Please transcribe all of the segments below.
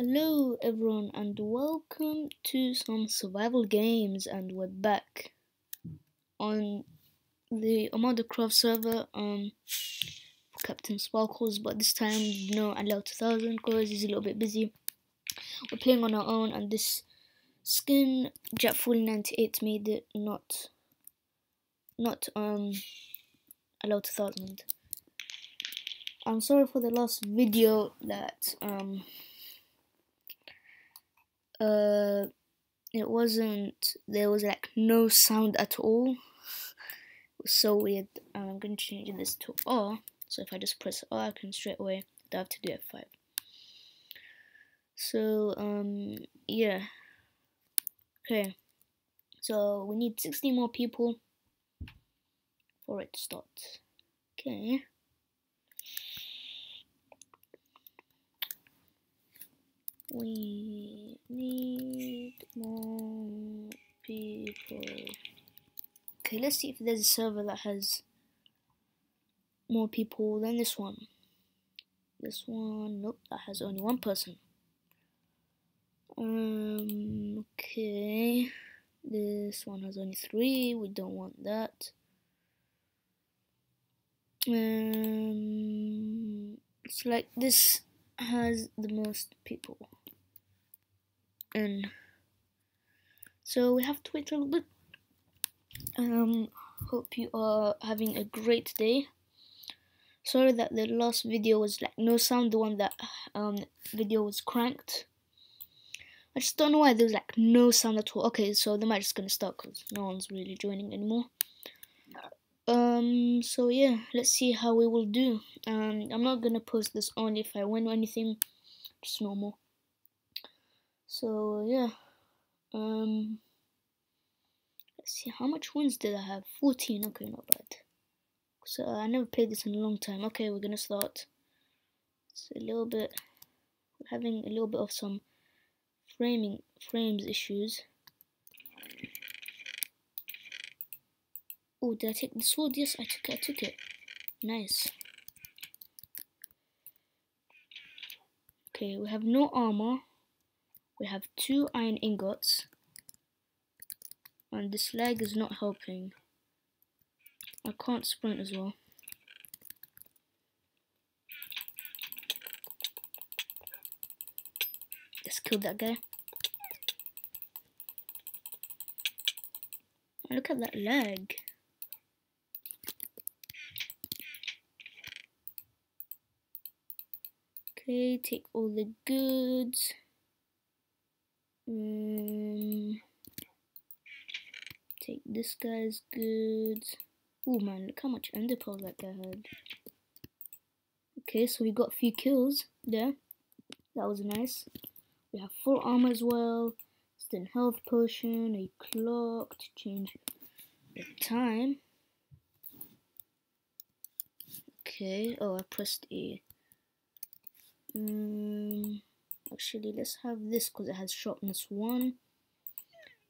Hello everyone and welcome to some survival games and we're back on the Armada Craft server um CaptainSparklez but this time no allow 2000 because he's a little bit busy. We're playing on our own and this skin Jetful 98 made it not not um allow 2000. I'm sorry for the last video that um uh it wasn't there was like no sound at all. It was so weird. I'm going to change this to r. So if i just press r i can straight away don't have to do f5 so um yeah. Okay. So we need 60 more people for it to start. Okay. We need more people. Okay, let's see if there's a server that has more people than this one. This one, nope, that has only one person. Um, okay. This one has only three, we don't want that. Um, it's like this has the most people and so we have to wait a little bit um hope you are having a great day. Sorry that the last video was like no sound the one that um video was cranked. I just don't know why there was like no sound at all. Okay so the match is gonna start because no one's really joining anymore. Um so yeah let's see how we will do. Um I'm not gonna post this only if I win or anything. Just normal. So yeah, um, see how much wins did I have? 14. Okay, not bad. So uh, I never played this in a long time. Okay, we're gonna start. It's a little bit. We're having a little bit of some framing frames issues. Oh, did I take the sword? Yes, I took it. I took it. Nice. Okay, we have no armor we have two iron ingots and this leg is not helping. I can't sprint as well. Let's kill that guy. Look at that leg. Okay take all the goods. Um, take this guy's goods. Oh man, look how much enderpearl that guy had. Okay, so we got a few kills there. That was nice. We have full armor as well. Instant health potion, a clock to change the time. Okay, oh I pressed E. Um, actually let's have this because it has sharpness 1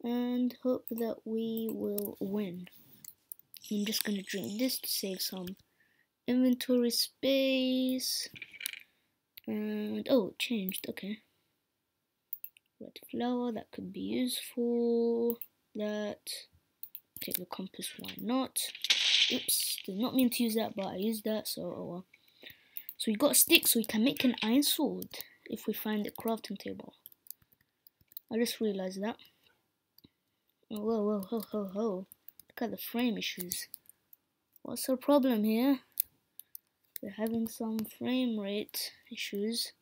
and hope that we will win. I'm just gonna drink this to save some inventory space. And oh changed okay. Red flower that could be useful that take the compass why not? Oops did not mean to use that but I used that so oh well. So we got a stick so we can make an iron sword if we find the crafting table. I just realized that. Whoa, whoa, ho, ho, ho. Look at the frame issues. What's the problem here? We're having some frame rate issues.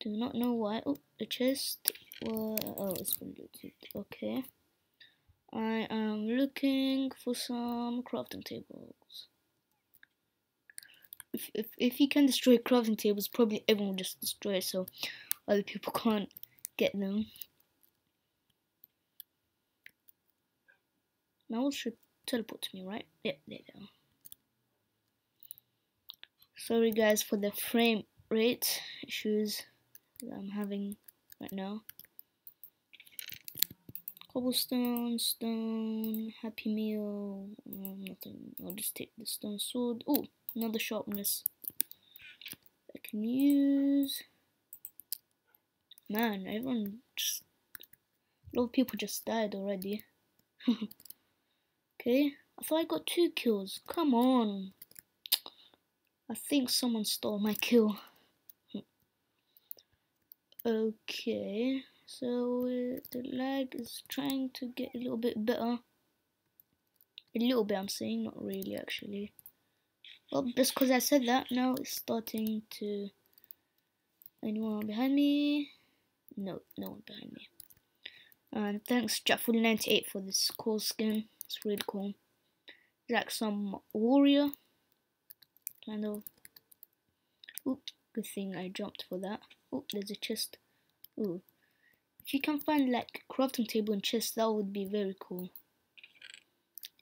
Do not know why. Oh, the chest. Well, oh, it's been looted. Okay. I am looking for some crafting tables if, if, if you can destroy crafting tables, probably everyone will just destroy it so other people can't get them. Now should teleport to me, right? Yep, there you go. Sorry guys for the frame rate issues that I'm having right now. Cobblestone, stone, happy meal, um, nothing. I'll just take the stone sword. Oh, another sharpness I can use. man, everyone just a lot of people just died already. okay, I thought I got two kills. Come on. I think someone stole my kill. okay, so the lag is trying to get a little bit better. A little bit, I'm saying, not really actually. Well, just because I said that, now it's starting to. Anyone behind me? No, no one behind me. And thanks Jackful98 for this cool skin. It's really cool. It's like some warrior. Kind of. Oop, good thing I jumped for that. Oh, there's a chest. Ooh. If you can find like crafting table and chest, that would be very cool.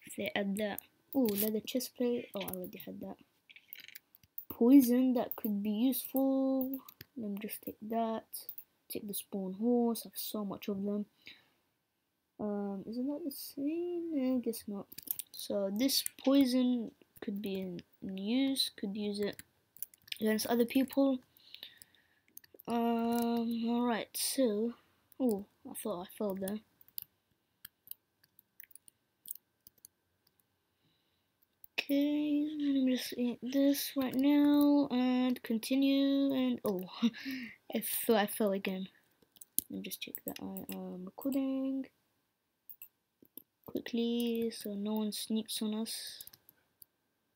If they add that. Oh, leather chest plate. Oh, I already had that. Poison, that could be useful. Let me just take that. Take the spawn horse. I have so much of them. Um, isn't that the same? I guess not. So this poison could be in, in use. Could use it against other people. Um. All right. So. Oh, I thought I fell there. Okay, let me just eat this right now and continue and oh, I fell, I fell again. Let me just check that I am recording quickly so no one sneaks on us.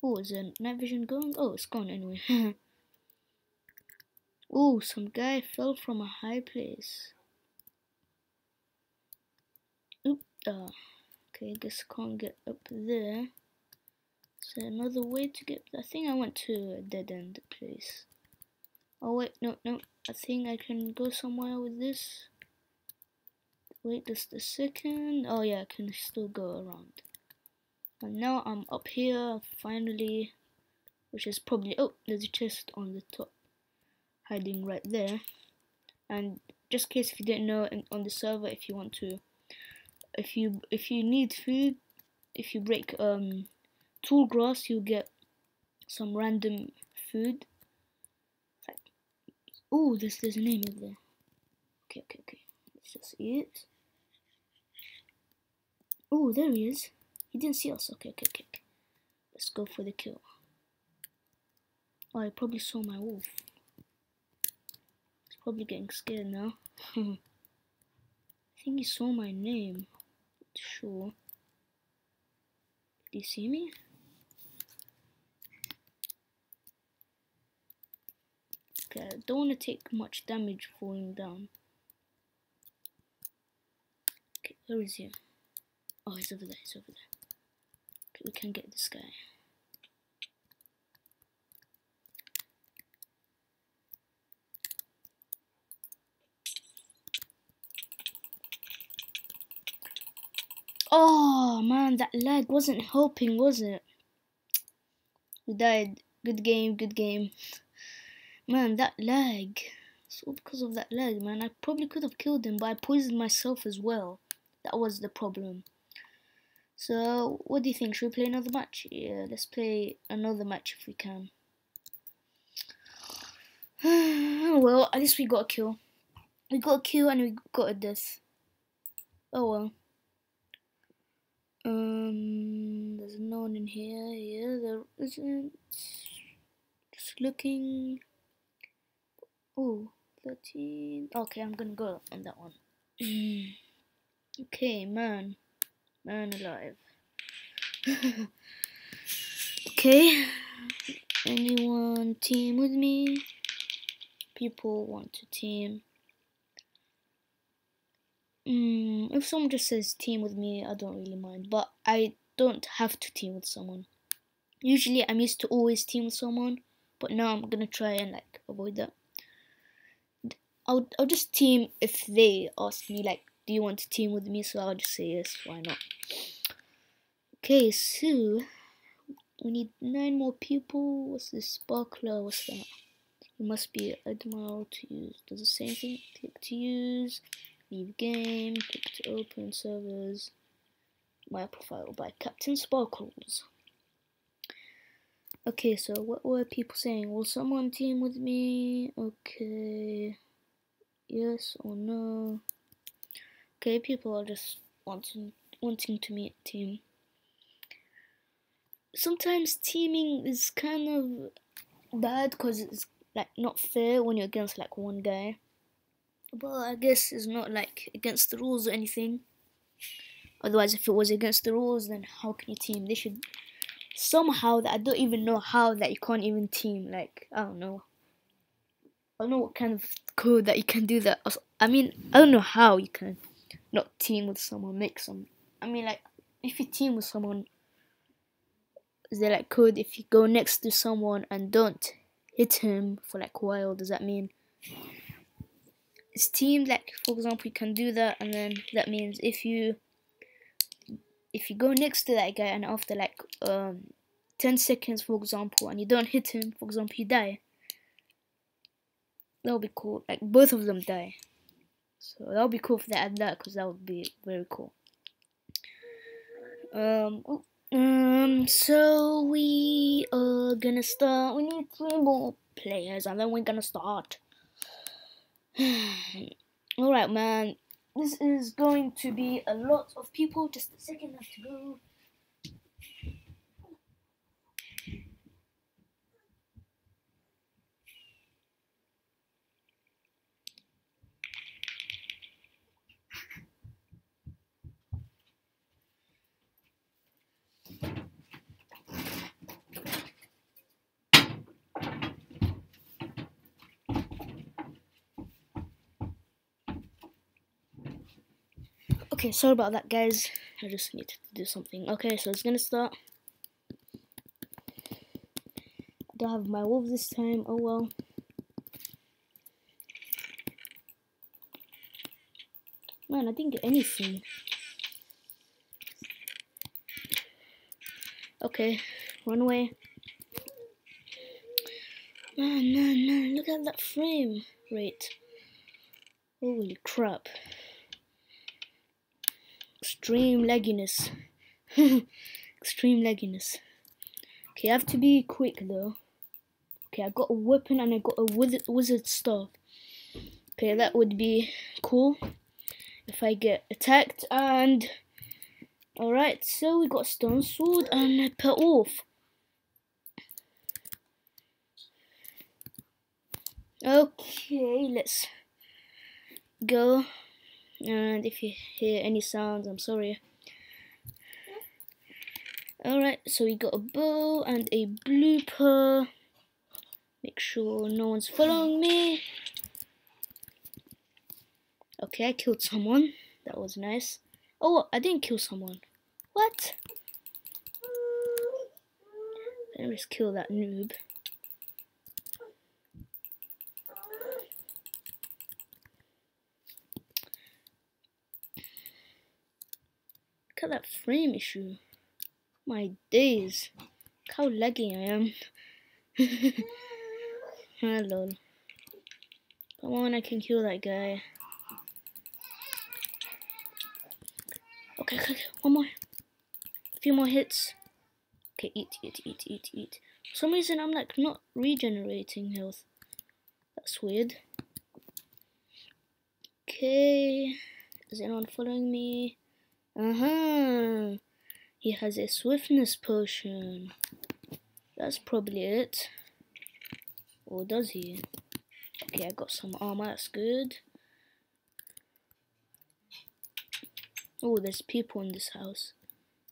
Oh, is the night vision going? Oh, it's gone anyway. oh, some guy fell from a high place. Oop, uh, okay, I guess I can't get up there. Is there another way to get? I think I went to a dead end place. Oh wait, no, no. I think I can go somewhere with this. Wait just a second. Oh yeah, I can still go around. And now I'm up here finally, which is probably oh, there's a chest on the top, hiding right there. And just in case if you didn't know, on the server, if you want to, if you if you need food, if you break um tall grass, you'll get some random food. Oh, there's there's a name over there. Okay, okay, okay. Let's just it. Oh, there he is. He didn't see us. Okay, okay, okay. Let's go for the kill. Oh, I probably saw my wolf. He's probably getting scared now. I think he saw my name. Not sure. Did he see me? Okay, I don't want to take much damage falling down. Okay, where is he? Oh, he's over there, he's over there. We can get this guy. Oh man, that lag wasn't helping, was it? We died. Good game, good game. Man, that lag. It's all because of that lag, man. I probably could have killed him, but I poisoned myself as well. That was the problem. So, what do you think? Should we play another match? Yeah, let's play another match if we can. well, at least we got a kill. We got a kill and we got a death. Oh well. Um, there's no one in here. Yeah, there isn't. Just looking. Oh, 13. Okay, I'm gonna go on that one. okay, man. Man alive. okay. Anyone team with me? People want to team. Mm, if someone just says team with me, I don't really mind. But I don't have to team with someone. Usually I'm used to always team with someone. But now I'm gonna try and like avoid that. I'll I'll just team if they ask me like, do you want to team with me? So I'll just say yes. Why not? Okay, so we need nine more people. What's this sparkler? What's that? You must be Admiral to use. Does the same thing. Click to use. Leave game. Click to open servers. My profile by CaptainSparklez. Okay, so what were people saying? Will someone team with me? Okay. yes or no. Okay, people are just wanting wanting to meet team. Sometimes teaming is kind of bad because it's like not fair when you're against like one guy. But I guess it's not like against the rules or anything. Otherwise, if it was against the rules, then how can you team? They should somehow that I don't even know how that you can't even team. Like I don't know. I don't know what kind of code that you can do that. I mean, I don't know how you can not team with someone, make some. I mean, like if you team with someone, there like code if you go next to someone and don't hit him for like a while? Does that mean it's team? Like for example, you can do that, and then that means if you if you go next to that guy and after like um 10 seconds for example and you don't hit him for example you die that would be cool like both of them die so that would be cool if they add that because that would be very cool um oh, um so we are gonna start we need three more players and then we're gonna start all right man this is going to be a lot of people. Just a second to go. Okay, sorry about that, guys. I just need to do something. Okay, so it's gonna start. I don't have my wolves this time. Oh well. Man, I didn't get anything. Okay, run away. Man, man, man, look at that frame rate. Holy crap extreme legginess. extreme legginess. Okay, I have to be quick though. Okay, I got a weapon and I got a wizard, wizard staff. Okay, that would be cool if I get attacked and alright, so we got stone sword and a pet off. Okay, let's go and if you hear any sounds I'm sorry. Alright so we got a bow and a blooper. Make sure no one's following me. Okay I killed someone. That was nice. Oh I didn't kill someone. What? Let me just kill that noob at that frame issue. My days. Look how laggy I am. Ah, Hello. Come on, I can kill that guy. Okay, okay, one more. A few more hits. Okay, eat, eat, eat, eat, eat. For some reason, I'm like not regenerating health. That's weird. Okay. Is anyone following me? Uh-huh. He has a swiftness potion. That's probably it. Or does he? Okay, I got some armor, that's good. Oh, there's people in this house.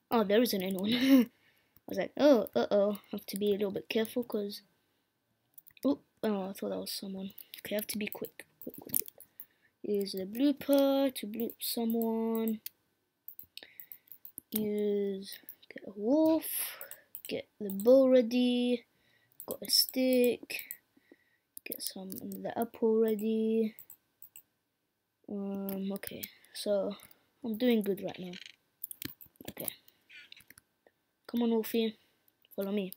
Oh, there isn't anyone. I was like, oh, uh-oh. Have to be a little bit careful because... Oh, oh, I thought that was someone. Okay, I have to be quick. Quick, quick, quick. Use the blooper to bloop someone use get a wolf, get the bow ready, got a stick, get some the apple ready. Um okay, so I'm doing good right now. Okay. Come on Wolfie, follow me.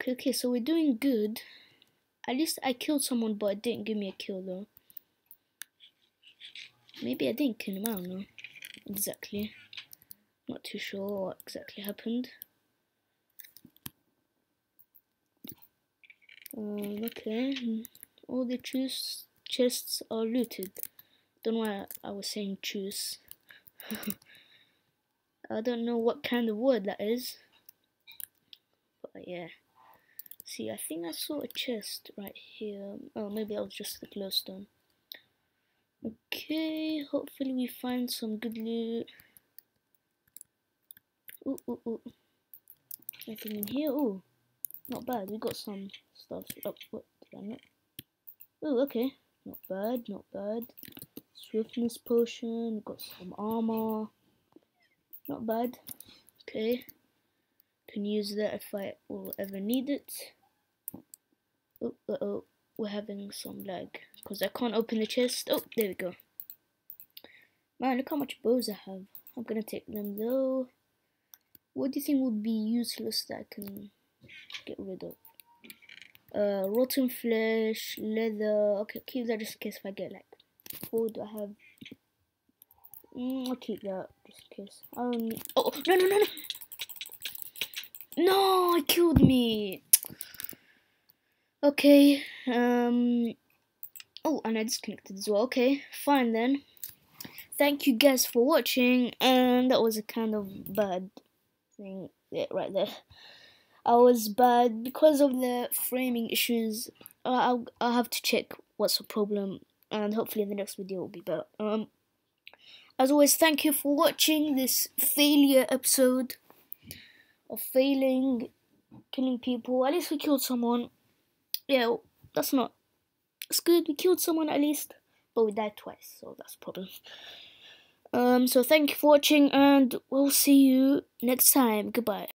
Okay, okay, so we're doing good. At least I killed someone but it didn't give me a kill though. Maybe I didn't kill him, I don't know exactly. Not too sure what exactly happened. Um, okay, all the chests chests are looted. Don't know why I was saying choose. I don't know what kind of wood that is. But yeah. See, I think I saw a chest right here. Oh, maybe that was just the glowstone. Okay, hopefully we find some good loot. Ooh, ooh, ooh. Anything in here? Ooh, not bad. We got some stuff. Oh, what did I not? Ooh, okay. Not bad, not bad. Swiftness potion. Got some armor. Not bad. Okay. Can use that if I will ever need it. Oh, uh oh. We're having some lag. Because I can't open the chest. Oh, there we go. Man, look how much bows I have. I'm gonna take them though. What do you think would be useless that I can get rid of? Uh, rotten flesh, leather. Okay, keep that just in case if I get like four. Do I have? Mm, I'll keep that just in case. Need. Oh no no no no! No, it killed me. Okay. Um. Oh, and I disconnected as well. Okay, fine then. Thank you guys for watching, and that was a kind of bad thing right there. I was bad because of the framing issues. Uh, I'll I'll have to check what's the problem, and hopefully the next video will be better. Um, as always, thank you for watching this failure episode of failing, killing people. At least we killed someone. Yeah, that's not. It's good. We killed someone at least, but we died twice, so that's a problem. Um, so thank you for watching, and we'll see you next time. Goodbye.